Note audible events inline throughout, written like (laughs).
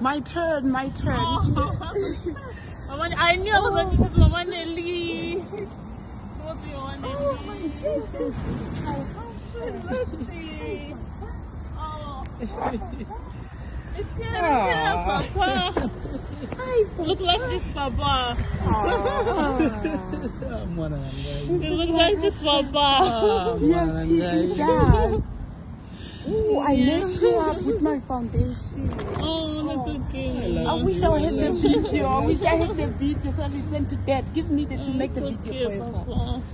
My turn, my turn. (laughs) Mama, I knew I was like, this is Mama Nelly. It's supposed to be Mama Nelly. Oh Let's see. Oh. It's good, yeah, Papa. Look like this, Papa. Mwana guys. You look like this, Papa. Yes, he, he does. Ooh, I messed you up with my foundation. (laughs) Oh, that's oh. okay. I wish I had the video. I wish I had the video so I listen to that. Give me the, to make the video okay, forever. Papa. (laughs)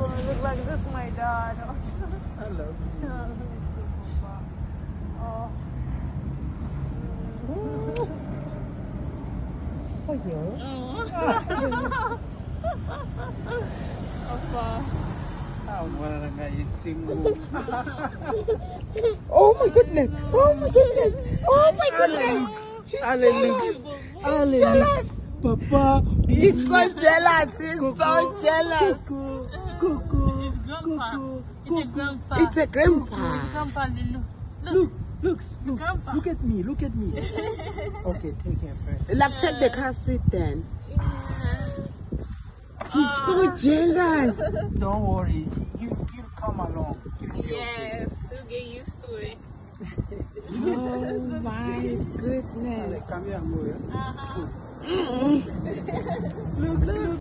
Oh, I look like this, my dad. I love you. Oh, (laughs) Oh, yeah. Oh. Papa. Ah, mwana guys. (laughs) Single. Oh my goodness. Oh my goodness. Oh my goodness. Alex. Alex. Papa. He's so jealous. He's so jealous. Cuckoo. It's grandpa. It's a grandpa. It's a grandpa. It's grandpa Lulu. Look, look, look, look at me, look at me. (laughs) okay, take care first. Love, take the car seat then. He's so jealous. (laughs) Don't worry, you you come along. Be okay. Yes, we'll get used to it. Oh my goodness. Come (laughs) mm-hmm. here,